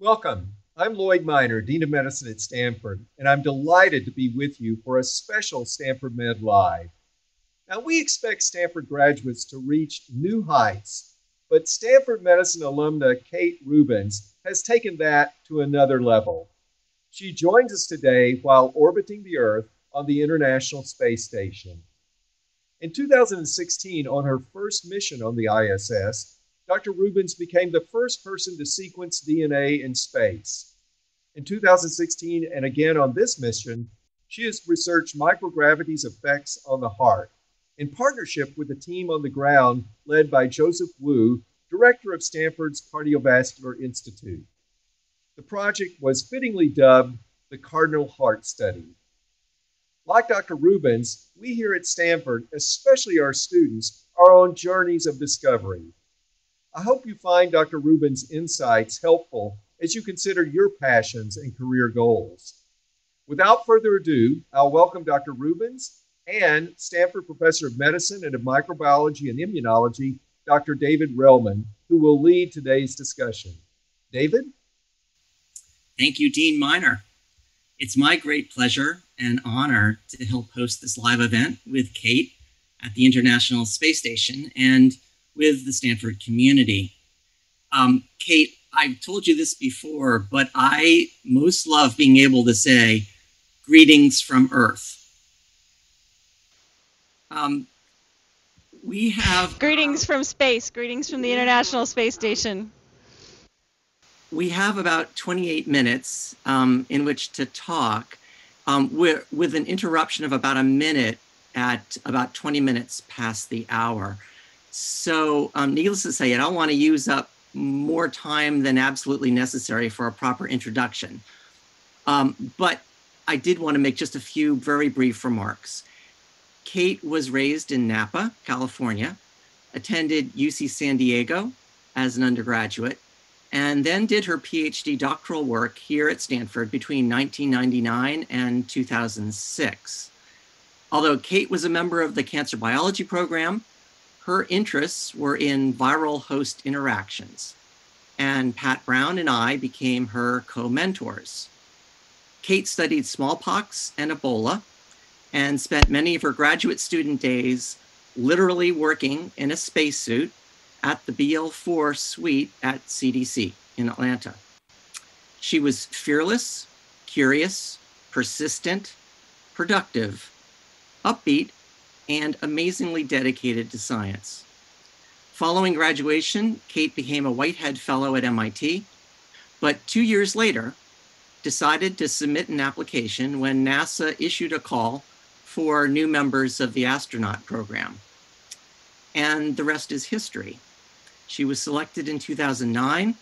Welcome. I'm Lloyd Minor, Dean of Medicine at Stanford, and I'm delighted to be with you for a special Stanford Med Live. Now, we expect Stanford graduates to reach new heights, but Stanford Medicine alumna Kate Rubins has taken that to another level. She joins us today while orbiting the Earth on the International Space Station. In 2016, on her first mission on the ISS, Dr. Rubins became the first person to sequence DNA in space. In 2016, and again on this mission, she has researched microgravity's effects on the heart in partnership with a team on the ground led by Joseph Wu, director of Stanford's Cardiovascular Institute. The project was fittingly dubbed the Cardinal Heart Study. Like Dr. Rubins, we here at Stanford, especially our students, are on journeys of discovery. I hope you find Dr. Rubins' insights helpful as you consider your passions and career goals. Without further ado, I'll welcome Dr. Rubins and Stanford Professor of Medicine and of Microbiology and Immunology, Dr. David Relman, who will lead today's discussion. David? Thank you, Dean Minor. It's my great pleasure and honor to help host this live event with Kate at the International Space Station and with the Stanford community. Um, Kate, I've told you this before, but I most love being able to say greetings from Earth. Um, we have greetings from space, greetings from the International Space Station. We have about 28 minutes um, in which to talk, um, with, with an interruption of about a minute at about 20 minutes past the hour. So, um, needless to say, I don't want to use up more time than absolutely necessary for a proper introduction. Um, but I did want to make just a few very brief remarks. Kate was raised in Napa, California, attended UC San Diego as an undergraduate, and then did her PhD doctoral work here at Stanford between 1999 and 2006. Although Kate was a member of the cancer biology program, her interests were in viral host interactions, and Pat Brown and I became her co mentors. Kate studied smallpox and Ebola and spent many of her graduate student days literally working in a spacesuit at the BL4 suite at CDC in Atlanta. She was fearless, curious, persistent, productive, upbeat, and amazingly dedicated to science. Following graduation, Kate became a Whitehead Fellow at MIT, but two years later, decided to submit an application when NASA issued a call for new members of the astronaut program. And the rest is history. She was selected in 2009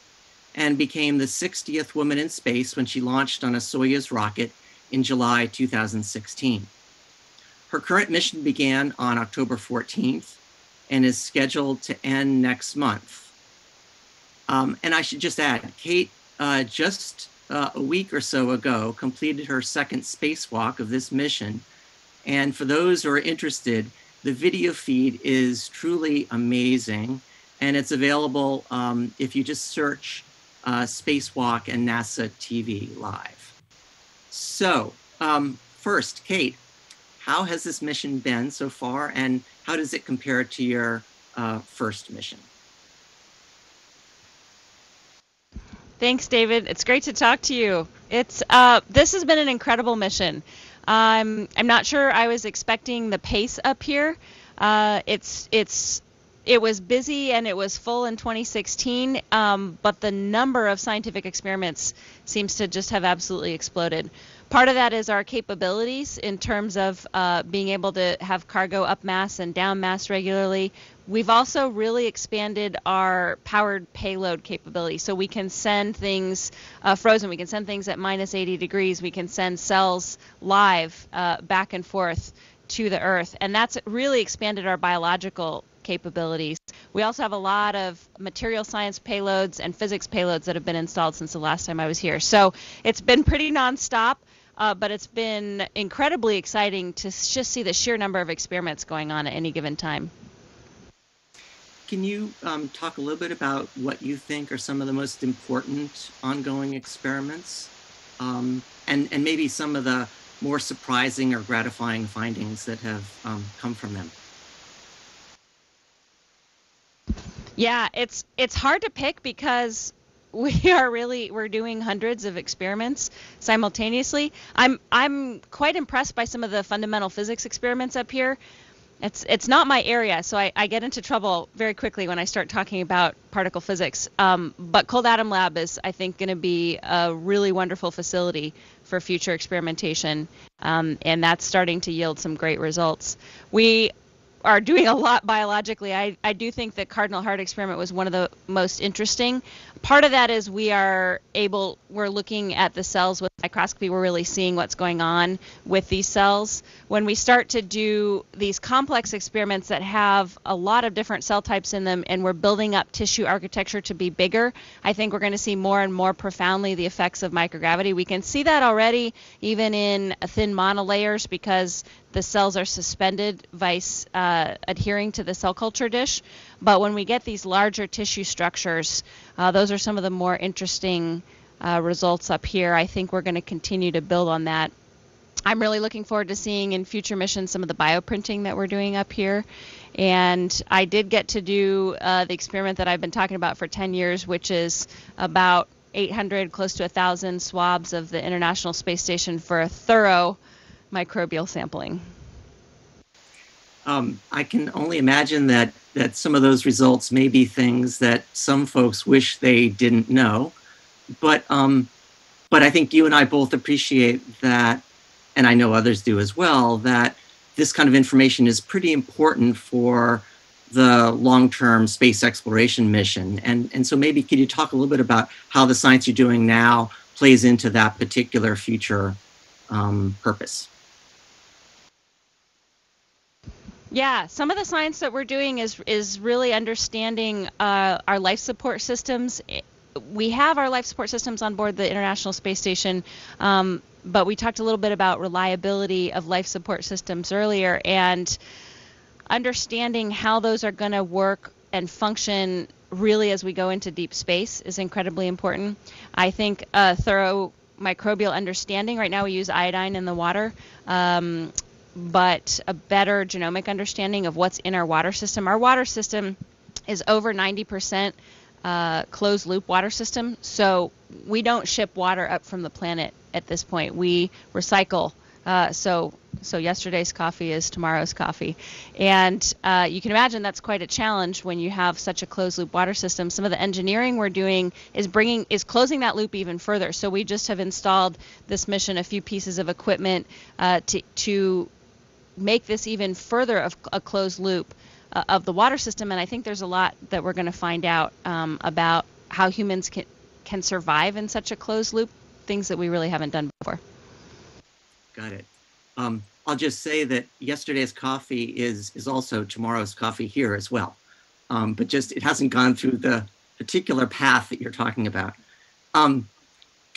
and became the 60th woman in space when she launched on a Soyuz rocket in July 2016. Her current mission began on October 14th and is scheduled to end next month. Um, and I should just add, Kate uh, just uh, a week or so ago completed her second spacewalk of this mission. And for those who are interested, the video feed is truly amazing. And it's available um, if you just search uh, Spacewalk and NASA TV Live. So, um, first, Kate, how has this mission been so far, and how does it compare to your uh, first mission? Thanks, David. It's great to talk to you. It's uh, this has been an incredible mission. Um, I'm not sure I was expecting the pace up here. Uh, it's it's it was busy and it was full in 2016, um, but the number of scientific experiments seems to just have absolutely exploded. Part of that is our capabilities in terms of uh, being able to have cargo up mass and down mass regularly. We've also really expanded our powered payload capability. So we can send things uh, frozen, we can send things at minus 80 degrees, we can send cells live uh, back and forth to the Earth. And that's really expanded our biological capabilities. We also have a lot of material science payloads and physics payloads that have been installed since the last time I was here. So it's been pretty nonstop. Uh, but it's been incredibly exciting to just see the sheer number of experiments going on at any given time. can you um, talk a little bit about what you think are some of the most important ongoing experiments um, and, and maybe some of the more surprising or gratifying findings that have um, come from them? Yeah, it's it's hard to pick because we are really we're doing hundreds of experiments simultaneously. I'm I'm quite impressed by some of the fundamental physics experiments up here. It's it's not my area, so I, I get into trouble very quickly when I start talking about particle physics. Um, but Cold Atom Lab is, I think, going to be a really wonderful facility for future experimentation, um, and that's starting to yield some great results. We are doing a lot biologically. I, I do think the cardinal heart experiment was one of the most interesting. Part of that is we are able, we're looking at the cells with microscopy, we're really seeing what's going on with these cells. When we start to do these complex experiments that have a lot of different cell types in them and we're building up tissue architecture to be bigger, I think we're going to see more and more profoundly the effects of microgravity. We can see that already even in thin monolayers because the cells are suspended, vice uh, adhering to the cell culture dish. But when we get these larger tissue structures, uh, those are some of the more interesting uh, results up here. I think we're going to continue to build on that. I'm really looking forward to seeing in future missions some of the bioprinting that we're doing up here. And I did get to do uh, the experiment that I've been talking about for 10 years, which is about 800, close to 1,000 swabs of the International Space Station for a thorough microbial sampling. Um, I can only imagine that that some of those results may be things that some folks wish they didn't know, but um, but I think you and I both appreciate that, and I know others do as well. That this kind of information is pretty important for the long-term space exploration mission, and and so maybe could you talk a little bit about how the science you're doing now plays into that particular future um, purpose? Yeah, some of the science that we're doing is is really understanding uh, our life support systems. We have our life support systems on board the International Space Station, um, but we talked a little bit about reliability of life support systems earlier, and understanding how those are going to work and function really as we go into deep space is incredibly important. I think a thorough microbial understanding. Right now, we use iodine in the water. Um, but a better genomic understanding of what's in our water system. Our water system is over 90% uh, closed loop water system, so we don't ship water up from the planet at this point. We recycle. Uh, so so yesterday's coffee is tomorrow's coffee, and uh, you can imagine that's quite a challenge when you have such a closed loop water system. Some of the engineering we're doing is bringing is closing that loop even further. So we just have installed this mission a few pieces of equipment uh, to to make this even further of a closed loop uh, of the water system. And I think there's a lot that we're going to find out um, about how humans can can survive in such a closed loop, things that we really haven't done before. Got it. Um, I'll just say that yesterday's coffee is is also tomorrow's coffee here as well, um, but just it hasn't gone through the particular path that you're talking about. Um,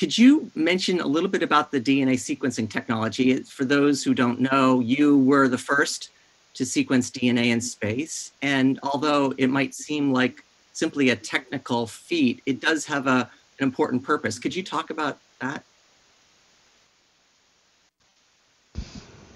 could you mention a little bit about the DNA sequencing technology? For those who don't know, you were the first to sequence DNA in space. And although it might seem like simply a technical feat, it does have a, an important purpose. Could you talk about that?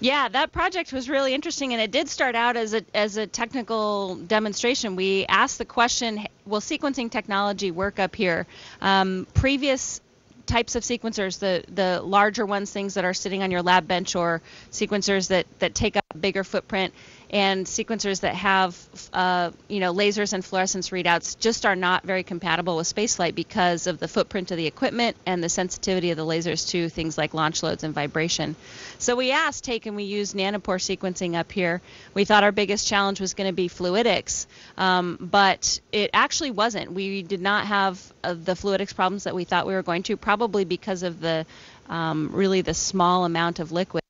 Yeah, that project was really interesting, and it did start out as a as a technical demonstration. We asked the question: Will sequencing technology work up here? Um, previous types of sequencers, the the larger ones, things that are sitting on your lab bench, or sequencers that that take up bigger footprint and sequencers that have uh, you know lasers and fluorescence readouts just are not very compatible with spaceflight because of the footprint of the equipment and the sensitivity of the lasers to things like launch loads and vibration. So we asked, hey, can we use nanopore sequencing up here? We thought our biggest challenge was going to be fluidics, um, but it actually wasn't. We did not have uh, the fluidics problems that we thought we were going to, probably because of the um, really the small amount of liquid.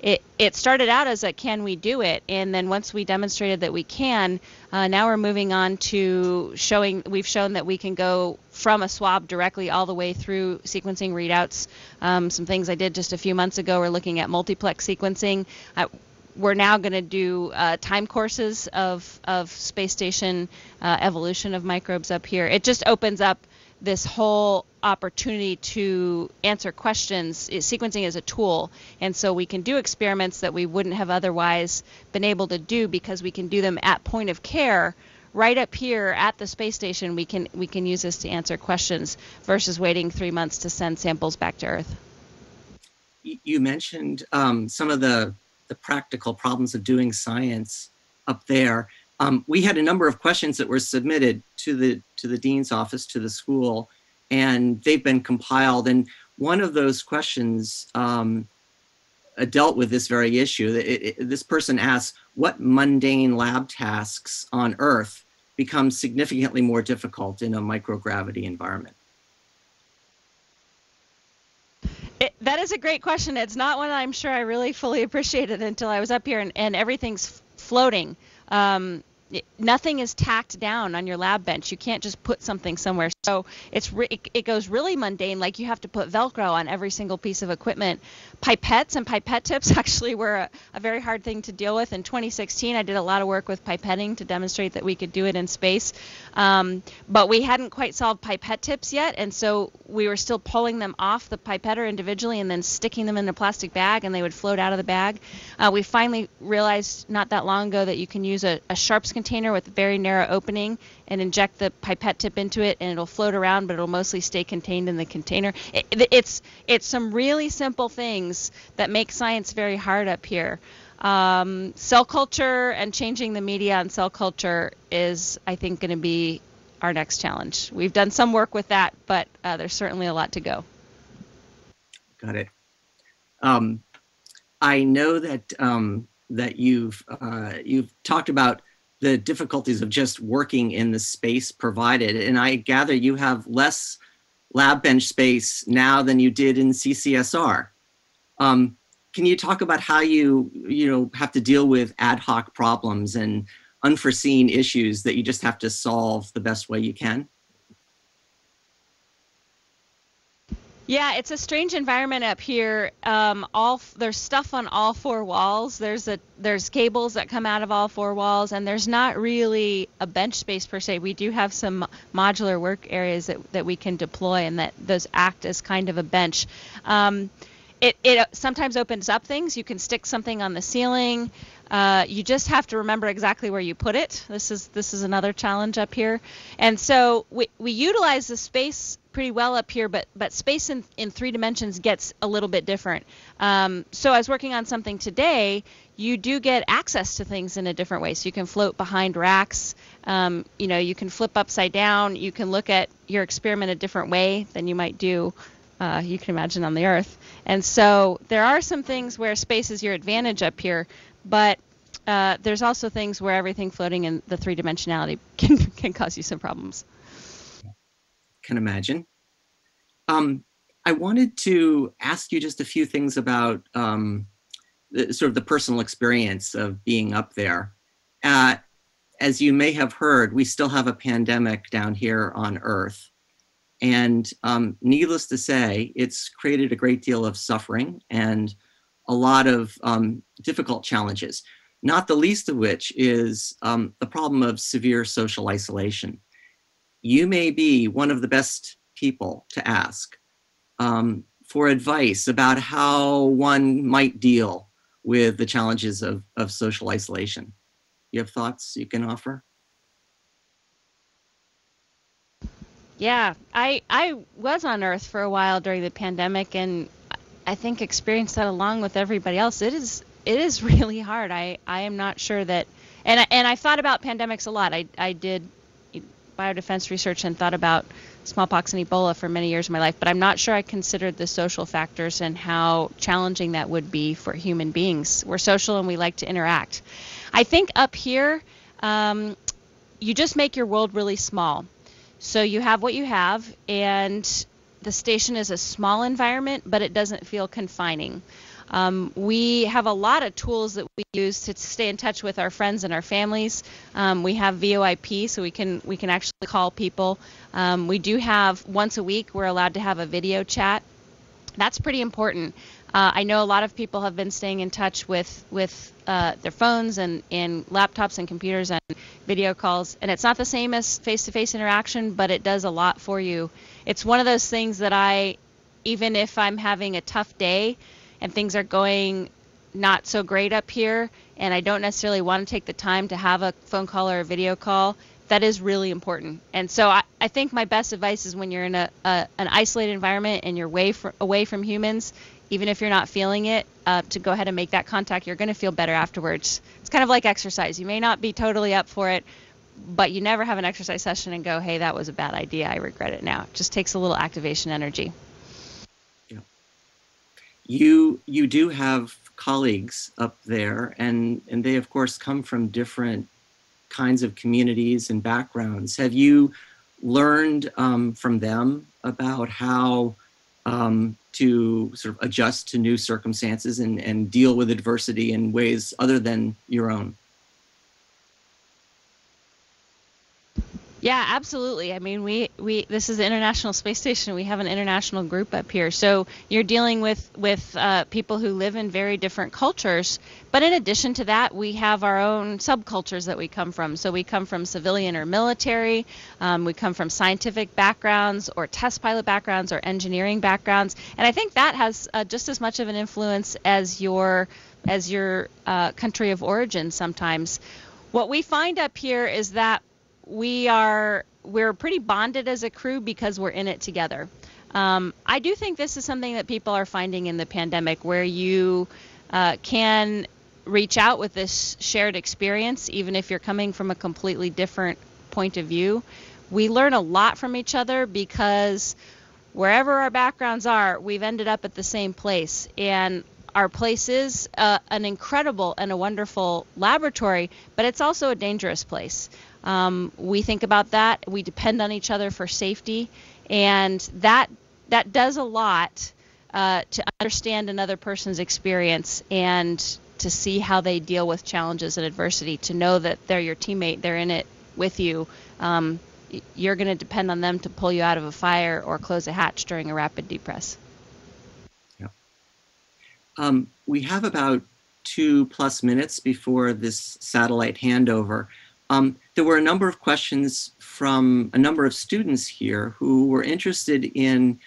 It, it started out as a can we do it? And then once we demonstrated that we can, uh, now we're moving on to showing, we've shown that we can go from a swab directly all the way through sequencing readouts. Um, some things I did just a few months ago, we're looking at multiplex sequencing. Uh, we're now going to do uh, time courses of, of space station uh, evolution of microbes up here. It just opens up this whole opportunity to answer questions. Sequencing is a tool, and so we can do experiments that we wouldn't have otherwise been able to do because we can do them at point of care right up here at the space station. We can we can use this to answer questions versus waiting three months to send samples back to Earth. You mentioned um, some of the the practical problems of doing science up there. Um, we had a number of questions that were submitted to the to the dean's office to the school, and they've been compiled. And one of those questions um, uh, dealt with this very issue. It, it, this person asks, "What mundane lab tasks on Earth become significantly more difficult in a microgravity environment?" It, that is a great question. It's not one I'm sure I really fully appreciated until I was up here and, and everything's floating. Um, nothing is tacked down on your lab bench. You can't just put something somewhere. So it's re- it, it, goes really mundane. Like you have to put Velcro on every single piece of equipment. Pipettes and pipette tips actually were a, a, very hard thing to deal with. In 2016, I did a lot of work with pipetting to demonstrate that we could do it in space. Um, but we hadn't quite solved pipette tips yet, and so we were still pulling them off the pipetter individually and then sticking them in a plastic bag, and they would float out of the bag. Uh, we finally realized not that long ago that you can use a, a sharps container with a very narrow opening and inject the pipette tip into it, and it'll float around, but it'll mostly stay contained in the container. It, it's it's some really simple things that make science very hard up here. Um, cell culture and changing the media on cell culture is, I think, going to be our next challenge. We've done some work with that, but uh, there's certainly a lot to go. Got it. Um, I know that um, that you've uh, you've talked about the difficulties of just working in the space provided. And I gather you have less lab bench space now than you did in CCSR. Um, can you talk about how you you know have to deal with ad hoc problems and unforeseen issues that you just have to solve the best way you can? Yeah, it's a strange environment up here. Um, all there's stuff on all four walls. There's a there's cables that come out of all four walls, and there's not really a bench space per se. We do have some modular work areas that, that we can deploy, and that those act as kind of a bench. Um, it it sometimes opens up things. You can stick something on the ceiling. Uh, you just have to remember exactly where you put it. This is this is another challenge up here, and so we we utilize the space pretty well up here, but but space in, in three dimensions gets a little bit different. Um, so I was working on something today. You do get access to things in a different way. So you can float behind racks. Um, you know, you can flip upside down. You can look at your experiment a different way than you might do. Uh, you can imagine on the Earth. And so there are some things where space is your advantage up here, but uh, there's also things where everything floating in the three dimensionality can can cause you some problems can imagine. Um, I wanted to ask you just a few things about um, the, sort of the personal experience of being up there. Uh, as you may have heard, we still have a pandemic down here on Earth. And um, needless to say, it's created a great deal of suffering and a lot of um, difficult challenges, not the least of which is um, the problem of severe social isolation you may be one of the best people to ask um, for advice about how one might deal with the challenges of, of social isolation. You have thoughts you can offer? Yeah, I I was on Earth for a while during the pandemic, and I think experienced that along with everybody else. It is it is really hard. I I am not sure that, and I, and I thought about pandemics a lot. I I did biodefense research and thought about smallpox and Ebola for many years of my life, but I'm not sure I considered the social factors and how challenging that would be for human beings. We're social and we like to interact. I think up here, um, you just make your world really small. So you have what you have, and the station is a small environment, but it doesn't feel confining. Um, we have a lot of tools that we use to stay in touch with our friends and our families. Um, we have VoIP, so we can we can actually call people. Um, we do have once a week we're allowed to have a video chat. That's pretty important. Uh, I know a lot of people have been staying in touch with with uh, their phones and, and laptops and computers and video calls, and it's not the same as face-to-face interaction, but it does a lot for you. It's one of those things that I, even if I'm having a tough day and things are going not so great up here, and I don't necessarily want to take the time to have a phone call or a video call, that is really important. And so I, I think my best advice is when you're in a, a an isolated environment and you're away from, away from humans, even if you're not feeling it, uh, to go ahead and make that contact. You're going to feel better afterwards. It's kind of like exercise. You may not be totally up for it, but you never have an exercise session and go, hey, that was a bad idea. I regret it now. It just takes a little activation energy. You you do have colleagues up there, and and they of course come from different kinds of communities and backgrounds. Have you learned um, from them about how um, to sort of adjust to new circumstances and, and deal with adversity in ways other than your own? Yeah, absolutely. I mean, we, we this is the International Space Station. We have an international group up here, so you're dealing with with uh, people who live in very different cultures. But in addition to that, we have our own subcultures that we come from. So we come from civilian or military. Um, we come from scientific backgrounds or test pilot backgrounds or engineering backgrounds, and I think that has uh, just as much of an influence as your as your uh, country of origin. Sometimes, what we find up here is that we are we're pretty bonded as a crew because we're in it together. Um, I do think this is something that people are finding in the pandemic, where you uh, can reach out with this shared experience, even if you're coming from a completely different point of view. We learn a lot from each other because wherever our backgrounds are, we've ended up at the same place. And our place is uh, an incredible and a wonderful laboratory, but it's also a dangerous place. Um, we think about that. We depend on each other for safety, and that that does a lot uh, to understand another person's experience and to see how they deal with challenges and adversity. To know that they're your teammate, they're in it with you. Um, you're going to depend on them to pull you out of a fire or close a hatch during a rapid depress. Yeah. Um, we have about two plus minutes before this satellite handover. Um, there were a number of questions from a number of students here who were interested in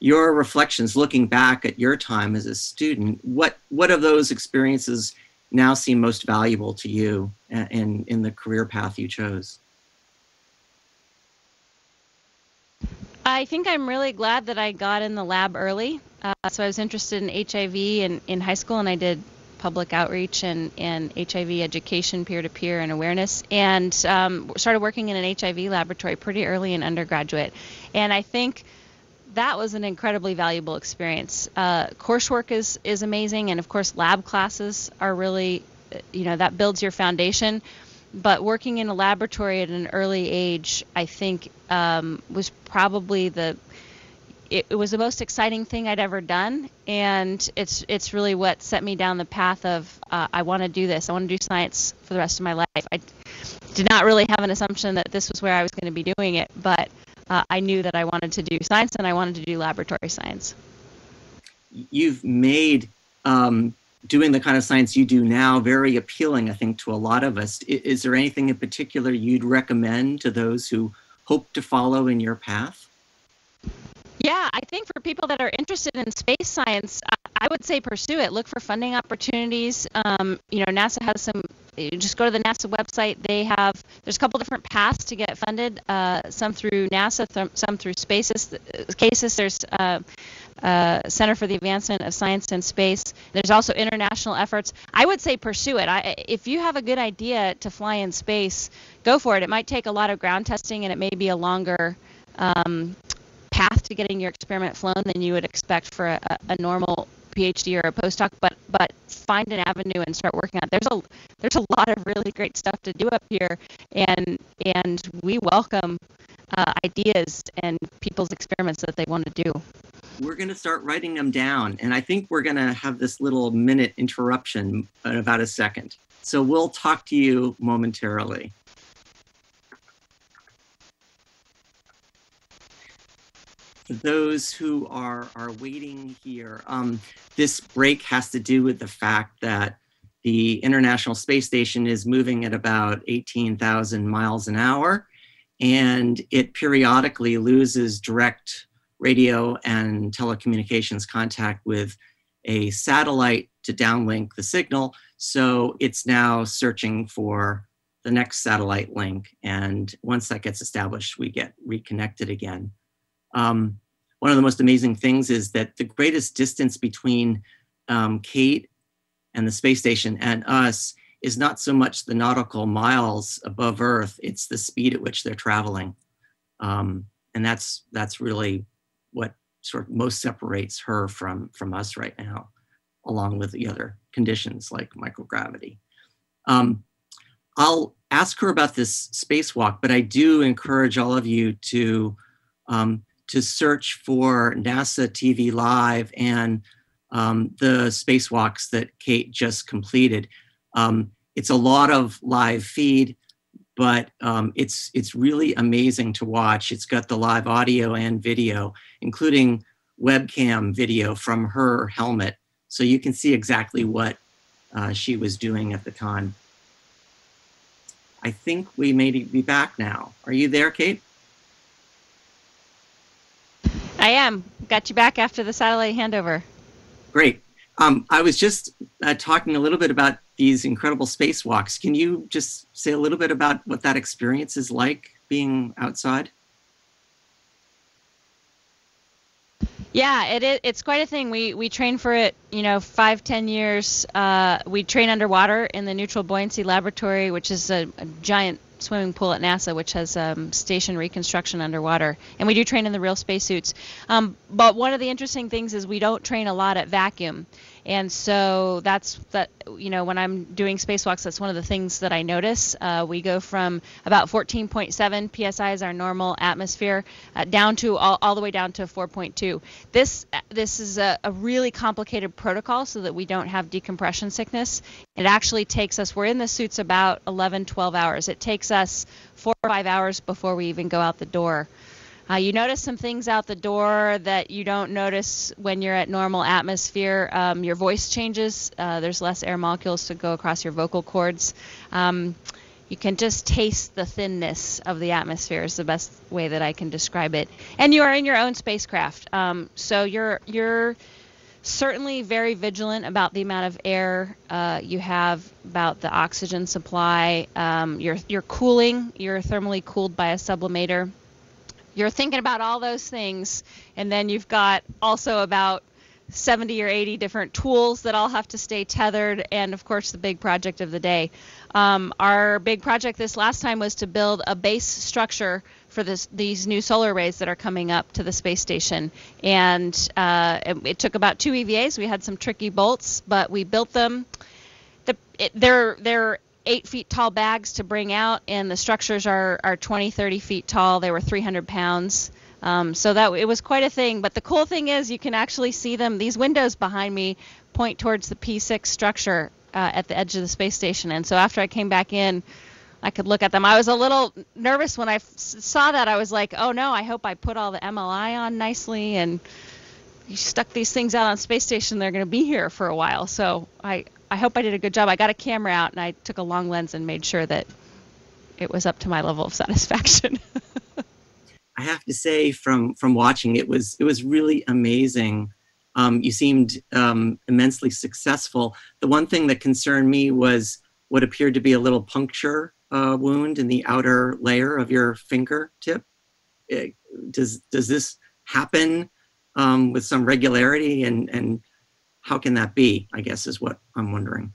your reflections looking back at your time as a student. What, what of those experiences now seem most valuable to you in, in the career path you chose? I think I'm really glad that I got in the lab early. Uh, so I was interested in HIV in, in high school, and I did public outreach and, and HIV education, peer to peer, and awareness, and um, started working in an HIV laboratory pretty early in undergraduate. And I think that was an incredibly valuable experience. Uh, coursework is, is amazing, and of course, lab classes are really, you know, that builds your foundation. But working in a laboratory at an early age, I think, um, was probably the it, it, was the most exciting thing I'd ever done, and it's it's really what set me down the path of uh, I want to do this. I want to do science for the rest of my life. I did not really have an assumption that this was where I was going to be doing it, but uh, I knew that I wanted to do science and I wanted to do laboratory science. You've made um, doing the kind of science you do now very appealing, I think, to a lot of us. Is, is there anything in particular you'd recommend to those who hope to follow in your path? I think for people that are interested in space science, I would say pursue it. Look for funding opportunities. Um, you know, NASA has some. just go to the NASA website. They have there's a couple different paths to get funded. Uh, some through NASA, th- some through Spaces. CASIS. There's uh, uh, Center for the Advancement of Science and Space. There's also international efforts. I would say pursue it. I, if you have a good idea to fly in space, go for it. It might take a lot of ground testing, and it may be a longer um, path to getting your experiment flown than you would expect for a, a normal PhD or a postdoc, but but find an avenue and start working on it. There's a there's a lot of really great stuff to do up here, and and we welcome uh, ideas and people's experiments that they want to do. We're going to start writing them down, and I think we're going to have this little minute interruption in about a second. So we'll talk to you momentarily. Those who are are waiting here, um, this break has to do with the fact that the International Space Station is moving at about 18,000 miles an hour, and it periodically loses direct radio and telecommunications contact with a satellite to downlink the signal. So it's now searching for the next satellite link. And once that gets established, we get reconnected again. Um, one of the most amazing things is that the greatest distance between um, Kate and the space station and us is not so much the nautical miles above Earth, it's the speed at which they're traveling. Um, and that's that's really what sort of most separates her from from us right now, along with the other conditions like microgravity. Um, I'll ask her about this spacewalk, but I do encourage all of you to um, to search for NASA TV Live and um, the spacewalks that Kate just completed. Um, it's a lot of live feed, but um, it's it's really amazing to watch. It's got the live audio and video, including webcam video from her helmet, so you can see exactly what uh, she was doing at the time. I think we may be back now. Are you there, Kate? I am. Got you back after the satellite handover. Great. Um, I was just uh, talking a little bit about these incredible spacewalks. Can you just say a little bit about what that experience is like being outside? Yeah, it is. It's quite a thing. We we train for it. You know, five ten years. Uh, we train underwater in the Neutral Buoyancy Laboratory, which is a, a giant swimming pool at NASA, which has um, station reconstruction underwater. And we do train in the real spacesuits. Um, but one of the interesting things is we don't train a lot at vacuum and so that's that you know when i'm doing spacewalks that's one of the things that i notice. Uh, we go from about 14.7 psi is our normal atmosphere uh, down to all, all the way down to 4.2 this this is a, a really complicated protocol so that we don't have decompression sickness. It actually takes us we're in the suits about 11 12 hours. It takes us four or five hours before we even go out the door uh, you notice some things out the door that you don't notice when you're at normal atmosphere. Um, your voice changes. Uh, there's less air molecules to go across your vocal cords. Um, you can just taste the thinness of the atmosphere is the best way that I can describe it. And you are in your own spacecraft, um, so you're you're certainly very vigilant about the amount of air uh, you have, about the oxygen supply. Um, you're you're cooling. You're thermally cooled by a sublimator you're thinking about all those things and then you've got also about 70 or 80 different tools that all have to stay tethered and of course the big project of the day. Um, our big project this last time was to build a base structure for this, these new solar arrays that are coming up to the space station. And uh, it, it, took about two EVAs we had some tricky bolts but we built them. The, it, they're they're eight feet tall bags to bring out, and the structures are, are 20, 30 feet tall. They were 300 pounds. Um, so that it was quite a thing. But the cool thing is you can actually see them. These windows behind me point towards the P6 structure uh, at the edge of the space station. And so after I came back in, I could look at them. I was a little nervous when I f- saw that. I was like, oh no, I hope I put all the MLI on nicely and you stuck these things out on space station. They're going to be here for a while. So I, I hope I did a good job. I got a camera out and I took a long lens and made sure that it was up to my level of satisfaction. I have to say, from from watching it was it was really amazing. Um, you seemed um, immensely successful. The one thing that concerned me was what appeared to be a little puncture uh, wound in the outer layer of your fingertip. It, does does this happen um, with some regularity and and how can that be? I guess is what I'm wondering.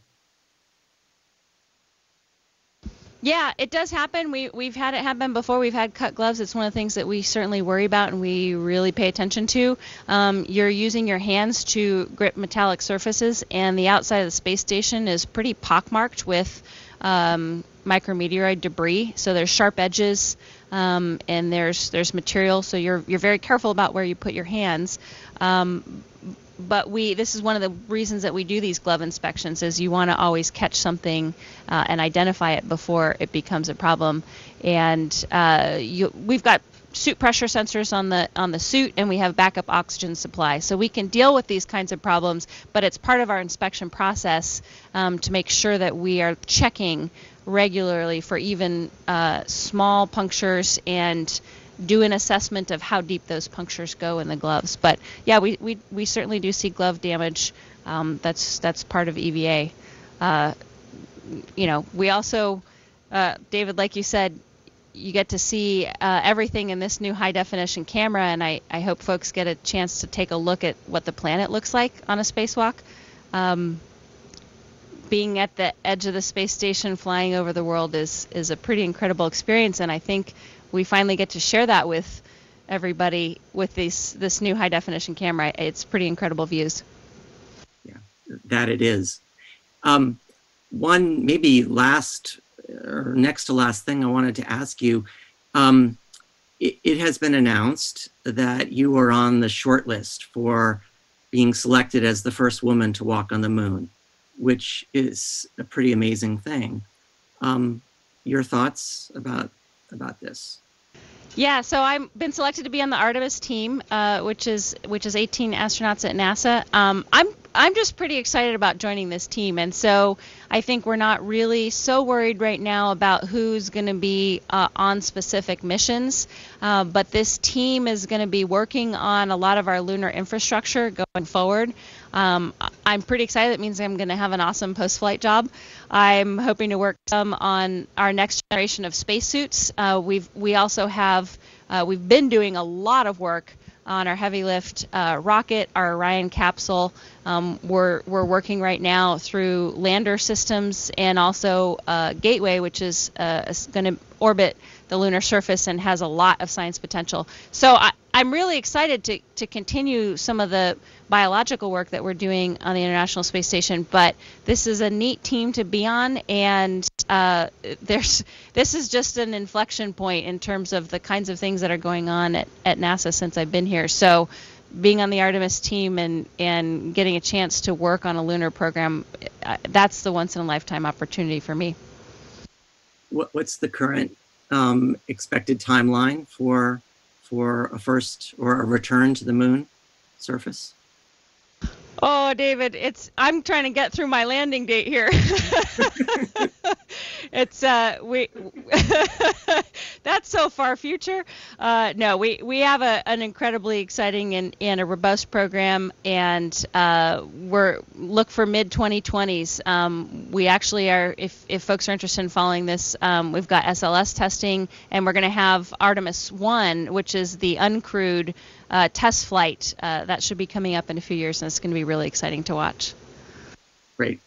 Yeah, it does happen. We we've had it happen before. We've had cut gloves. It's one of the things that we certainly worry about and we really pay attention to. Um, you're using your hands to grip metallic surfaces, and the outside of the space station is pretty pockmarked with um, micrometeoroid debris. So there's sharp edges, um, and there's there's material. So you're you're very careful about where you put your hands. Um, but we this is one of the reasons that we do these glove inspections is you want to always catch something uh, and identify it before it becomes a problem and uh, you, we've got suit pressure sensors on the on the suit, and we have backup oxygen supply. So we can deal with these kinds of problems, but it's part of our inspection process um, to make sure that we are checking regularly for even uh, small punctures and do an assessment of how deep those punctures go in the gloves. But yeah, we, we, we certainly do see glove damage. Um, that's that's part of EVA. Uh, you know, we also, uh, David, like you said, you get to see uh, everything in this new high definition camera, and I, I hope folks get a chance to take a look at what the planet looks like on a spacewalk. Um, being at the edge of the space station, flying over the world is is a pretty incredible experience, and I think we finally get to share that with everybody with this this new high definition camera. It's pretty incredible views. Yeah, that it is. Um, one maybe last or next to last thing I wanted to ask you. Um, it, it, has been announced that you are on the short list for being selected as the first woman to walk on the moon, which is a pretty amazing thing. Um, your thoughts about about this? Yeah, so I've been selected to be on the Artemis team, uh, which is which is 18 astronauts at NASA. Um, I'm I'm just pretty excited about joining this team, and so I think we're not really so worried right now about who's going to be uh, on specific missions. Uh, but this team is going to be working on a lot of our lunar infrastructure going forward. Um, I'm pretty excited. It means I'm going to have an awesome post-flight job. I'm hoping to work some on our next generation of spacesuits. Uh, we've we also have uh, we've been doing a lot of work on our heavy lift uh, rocket, our Orion capsule. Um, we're, we're working right now through lander systems and also uh, Gateway, which is uh, going to orbit the lunar surface and has a lot of science potential. So I, I'm really excited to, to continue some of the biological work that we're doing on the International Space Station. But this is a neat team to be on, and uh, there's this is just an inflection point in terms of the kinds of things that are going on at, at NASA since I've been here. So being on the Artemis team and, and getting a chance to work on a lunar program, uh, that's the once in a lifetime opportunity for me. What, what's the current um, expected timeline for for a first or a return to the moon surface? Oh, David, it's I'm trying to get through my landing date here. it's uh we that's so far future. Uh, no, we we have a, an incredibly exciting and, and a robust program, and uh, we're look for mid 2020s. Um, we actually are if if folks are interested in following this, um, we've got SLS testing, and we're going to have Artemis One, which is the uncrewed uh, test flight uh, that should be coming up in a few years, and it's going to be really exciting to watch. Great.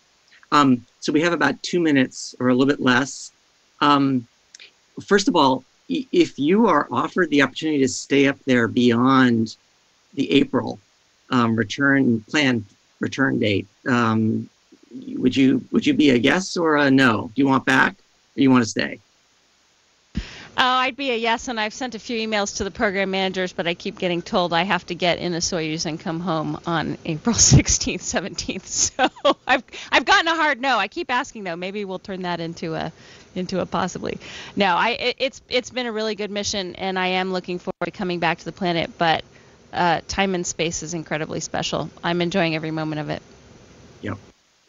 Um, so we have about two minutes or a little bit less. Um, first of all, if you are offered the opportunity to stay up there beyond the April um, return plan return date, um, would you would you be a yes or a no? Do you want back or you want to stay? Oh, I'd be a yes, and I've sent a few emails to the program managers, but I keep getting told I have to get in a Soyuz and come home on April 16th, 17th. So I've I've gotten a hard no. I keep asking though. Maybe we'll turn that into a into a possibly. No, I it, it's it's been a really good mission, and I am looking forward to coming back to the planet. But uh, time and space is incredibly special. I'm enjoying every moment of it. Yep,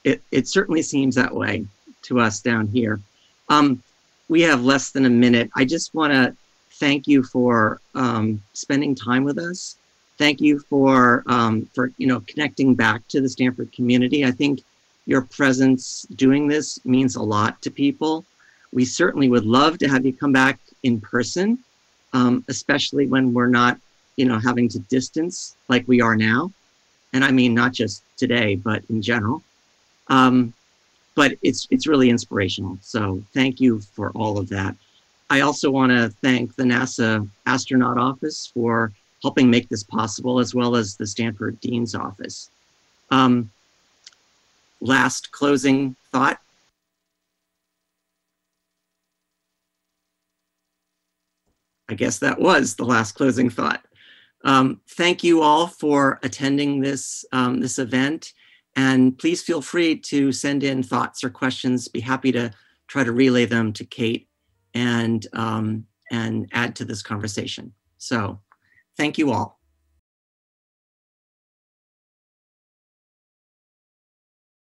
it it certainly seems that way to us down here. Um, we have less than a minute. I just want to thank you for um, spending time with us. Thank you for um, for you know connecting back to the Stanford community. I think your presence doing this means a lot to people. We certainly would love to have you come back in person, um, especially when we're not you know having to distance like we are now. And I mean not just today, but in general. Um, but it's it's really inspirational. So thank you for all of that. I also want to thank the NASA Astronaut Office for helping make this possible, as well as the Stanford Dean's Office. Um, last closing thought. I guess that was the last closing thought. Um, thank you all for attending this, um, this event. And please feel free to send in thoughts or questions. Be happy to try to relay them to Kate and, um, and add to this conversation. So thank you all.